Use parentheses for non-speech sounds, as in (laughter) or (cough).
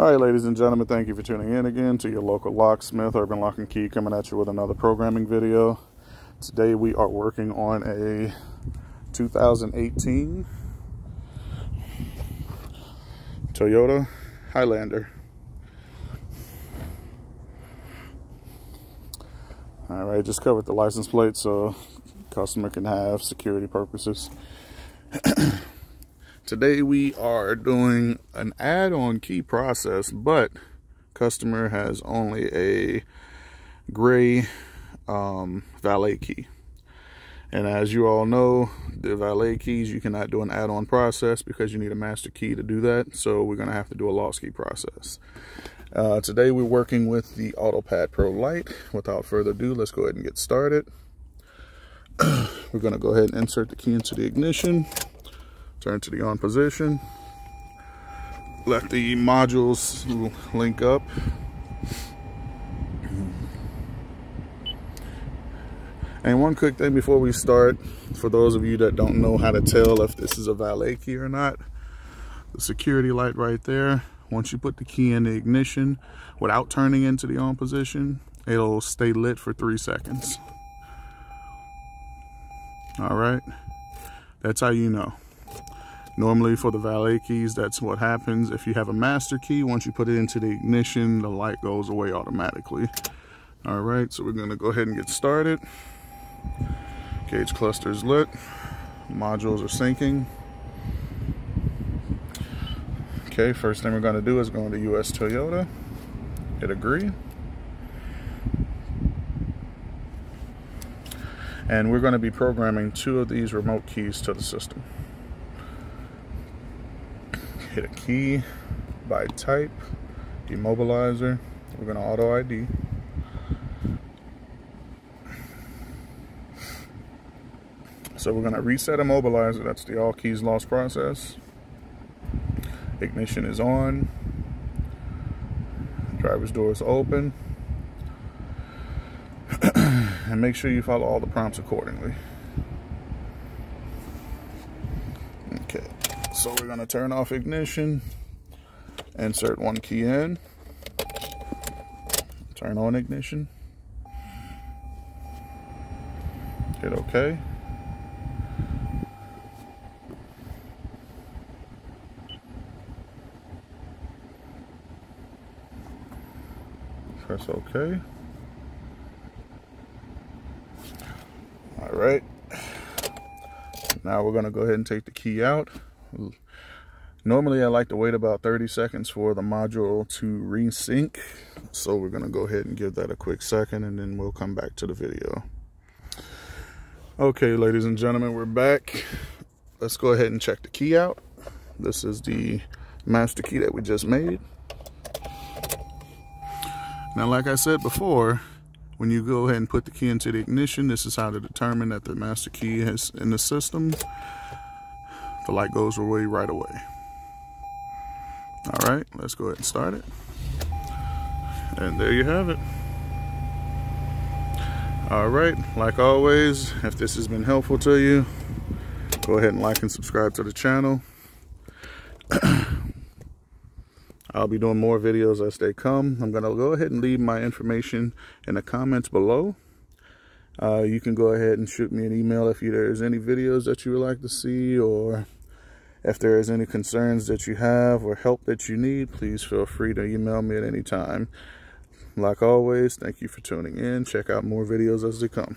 All right, ladies and gentlemen, thank you for tuning in again to your local locksmith, Urban Lock and Key, coming at you with another programming video. Today we are working on a 2018 Toyota Highlander. All right, just covered the license plate so customer can have security purposes. (clears throat) Today we are doing an add-on key process, but customer has only a gray um, valet key. And as you all know, the valet keys, you cannot do an add-on process because you need a master key to do that. So we're gonna have to do a lost key process. Uh, today we're working with the AutoPad Pro Lite. Without further ado, let's go ahead and get started. (clears throat) we're gonna go ahead and insert the key into the ignition turn to the on position. Let the modules link up. And one quick thing before we start for those of you that don't know how to tell if this is a valet key or not the security light right there. Once you put the key in the ignition without turning into the on position it'll stay lit for three seconds. All right? That's how you know Normally for the valet keys, that's what happens. If you have a master key, once you put it into the ignition, the light goes away automatically. All right, so we're gonna go ahead and get started. Gauge cluster is lit. Modules are syncing. Okay, first thing we're gonna do is go into US Toyota, hit agree. And we're gonna be programming two of these remote keys to the system hit a key by type, immobilizer. We're gonna auto ID. So we're gonna reset immobilizer. That's the all keys lost process. Ignition is on. Driver's door is open. (clears throat) and make sure you follow all the prompts accordingly. So we're gonna turn off ignition, insert one key in, turn on ignition, hit OK. Press OK. All right. Now we're gonna go ahead and take the key out. Normally I like to wait about 30 seconds for the module to resync. So we're gonna go ahead and give that a quick second and then we'll come back to the video. Okay, ladies and gentlemen, we're back. Let's go ahead and check the key out. This is the master key that we just made. Now, like I said before, when you go ahead and put the key into the ignition, this is how to determine that the master key is in the system the light goes away right away. All right, let's go ahead and start it. And there you have it. All right, like always, if this has been helpful to you, go ahead and like and subscribe to the channel. (clears throat) I'll be doing more videos as they come. I'm going to go ahead and leave my information in the comments below. Uh, you can go ahead and shoot me an email if there's any videos that you would like to see or if there is any concerns that you have or help that you need, please feel free to email me at any time. Like always, thank you for tuning in. Check out more videos as they come.